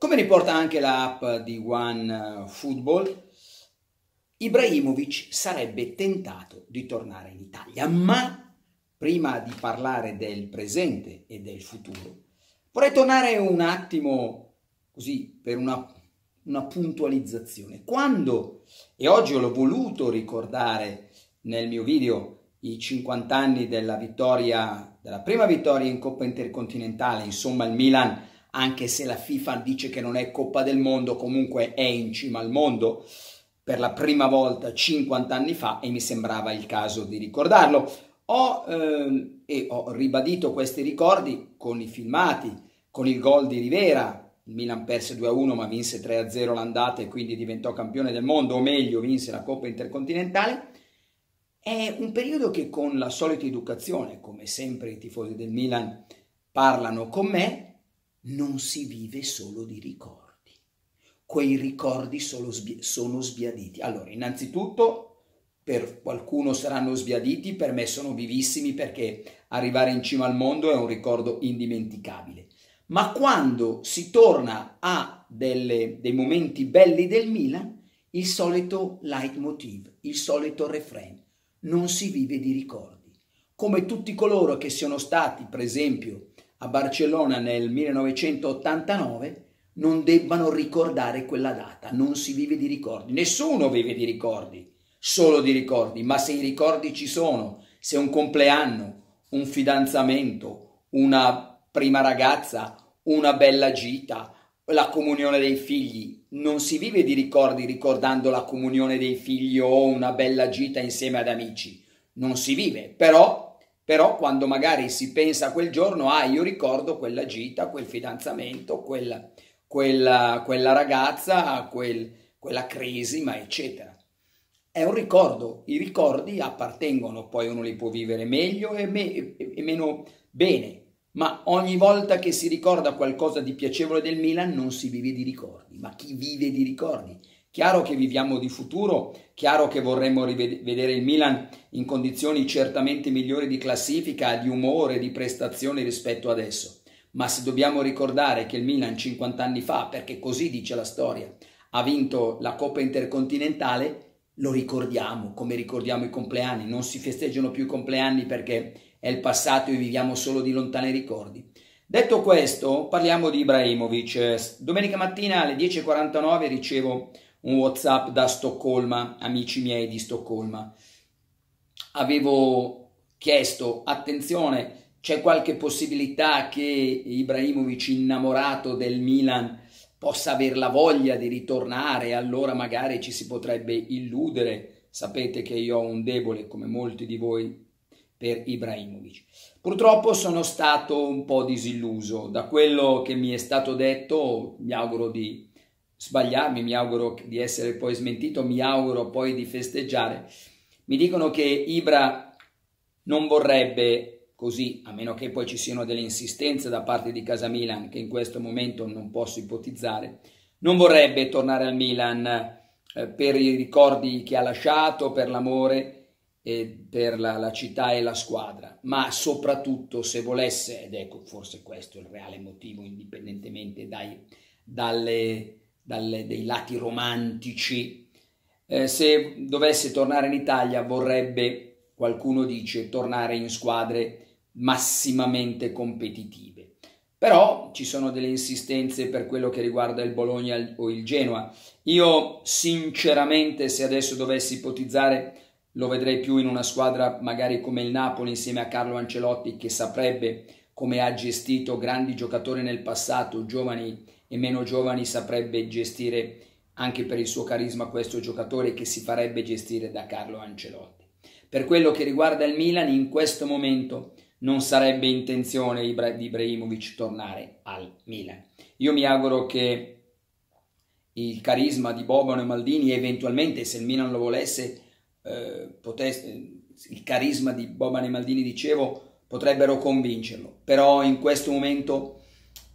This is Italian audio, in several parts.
Come riporta anche l'app di One Football, Ibrahimovic sarebbe tentato di tornare in Italia, ma prima di parlare del presente e del futuro, vorrei tornare un attimo così per una, una puntualizzazione. Quando, e oggi l'ho voluto ricordare nel mio video, i 50 anni della vittoria, della prima vittoria in Coppa Intercontinentale, insomma il Milan anche se la FIFA dice che non è Coppa del Mondo, comunque è in cima al mondo per la prima volta 50 anni fa e mi sembrava il caso di ricordarlo. Ho, eh, e ho ribadito questi ricordi con i filmati, con il gol di Rivera, il Milan perse 2-1 ma vinse 3-0 l'andata e quindi diventò campione del mondo, o meglio vinse la Coppa Intercontinentale. È un periodo che con la solita educazione, come sempre i tifosi del Milan parlano con me, non si vive solo di ricordi. Quei ricordi sbi- sono sbiaditi. Allora, innanzitutto, per qualcuno saranno sbiaditi, per me sono vivissimi perché arrivare in cima al mondo è un ricordo indimenticabile. Ma quando si torna a delle, dei momenti belli del Milan, il solito leitmotiv, il solito refrain, non si vive di ricordi. Come tutti coloro che siano stati, per esempio, a Barcellona nel 1989 non debbano ricordare quella data, non si vive di ricordi, nessuno vive di ricordi, solo di ricordi, ma se i ricordi ci sono, se un compleanno, un fidanzamento, una prima ragazza, una bella gita, la comunione dei figli, non si vive di ricordi ricordando la comunione dei figli o una bella gita insieme ad amici, non si vive, però però quando magari si pensa a quel giorno, ah, io ricordo quella gita, quel fidanzamento, quella, quella, quella ragazza, quel, quella cresima, eccetera. È un ricordo, i ricordi appartengono, poi uno li può vivere meglio e, me, e meno bene, ma ogni volta che si ricorda qualcosa di piacevole del Milan non si vive di ricordi, ma chi vive di ricordi? Chiaro che viviamo di futuro, chiaro che vorremmo vedere il Milan in condizioni certamente migliori di classifica, di umore, di prestazioni rispetto adesso. Ma se dobbiamo ricordare che il Milan 50 anni fa, perché così dice la storia, ha vinto la Coppa Intercontinentale, lo ricordiamo come ricordiamo i compleanni. Non si festeggiano più i compleanni perché è il passato e viviamo solo di lontani ricordi. Detto questo, parliamo di Ibrahimovic. Domenica mattina alle 10.49 ricevo un WhatsApp da Stoccolma, amici miei di Stoccolma. Avevo chiesto, attenzione, c'è qualche possibilità che Ibrahimovic, innamorato del Milan, possa aver la voglia di ritornare, allora magari ci si potrebbe illudere. Sapete che io ho un debole, come molti di voi, per Ibrahimovic. Purtroppo sono stato un po' disilluso da quello che mi è stato detto, mi auguro di sbagliarmi, mi auguro di essere poi smentito, mi auguro poi di festeggiare. Mi dicono che Ibra non vorrebbe così, a meno che poi ci siano delle insistenze da parte di Casa Milan, che in questo momento non posso ipotizzare, non vorrebbe tornare al Milan eh, per i ricordi che ha lasciato, per l'amore per la, la, città e la squadra, ma soprattutto se volesse, ed ecco forse questo è il reale motivo, indipendentemente dai, dalle dalle, dei lati romantici. Eh, se dovesse tornare in Italia vorrebbe, qualcuno dice, tornare in squadre massimamente competitive. Però ci sono delle insistenze per quello che riguarda il Bologna o il Genoa. Io sinceramente se adesso dovessi ipotizzare lo vedrei più in una squadra magari come il Napoli insieme a Carlo Ancelotti che saprebbe come ha gestito grandi giocatori nel passato, giovani e meno giovani saprebbe gestire anche per il suo carisma questo giocatore che si farebbe gestire da Carlo Ancelotti. Per quello che riguarda il Milan, in questo momento non sarebbe intenzione di Ibrahimovic tornare al Milan. Io mi auguro che il carisma di Bobano e Maldini, eventualmente se il Milan lo volesse, eh, potesse, il carisma di Bobano e Maldini, dicevo, potrebbero convincerlo. Però in questo momento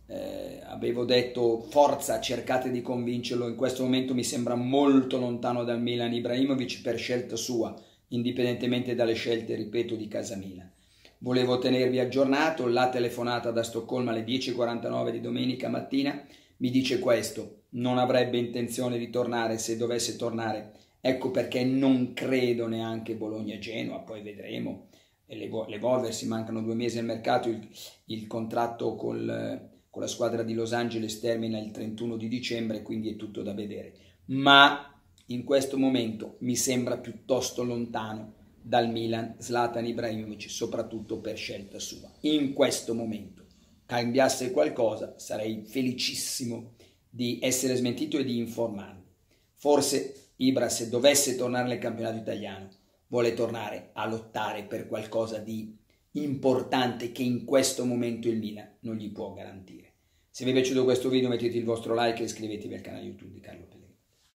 eh, avevo detto forza cercate di convincerlo in questo momento mi sembra molto lontano dal Milan Ibrahimovic per scelta sua indipendentemente dalle scelte ripeto di casa Milan volevo tenervi aggiornato la telefonata da Stoccolma alle 10.49 di domenica mattina mi dice questo, non avrebbe intenzione di tornare se dovesse tornare. Ecco perché non credo neanche Bologna-Genoa, poi vedremo. L'Evolversi mancano due mesi al mercato, il, il contratto col, con la squadra di Los Angeles termina il 31 di dicembre, quindi è tutto da vedere. Ma in questo momento mi sembra piuttosto lontano dal Milan Zlatan Ibrahimovic, soprattutto per scelta sua. In questo momento cambiasse qualcosa, sarei felicissimo di essere smentito e di informarvi. Forse Ibra, se dovesse tornare nel campionato italiano, vuole tornare a lottare per qualcosa di importante che in questo momento il Milan non gli può garantire. Se vi è piaciuto questo video mettete il vostro like e iscrivetevi al canale YouTube di Carlo Pe.